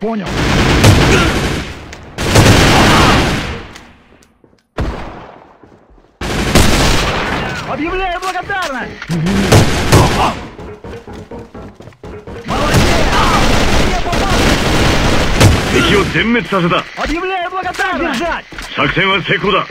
Понял. Объявляю благодарность! Молодец! Мне попал! 敵を全滅させた Объявляю благодарность! Держать! 作戦は成功だ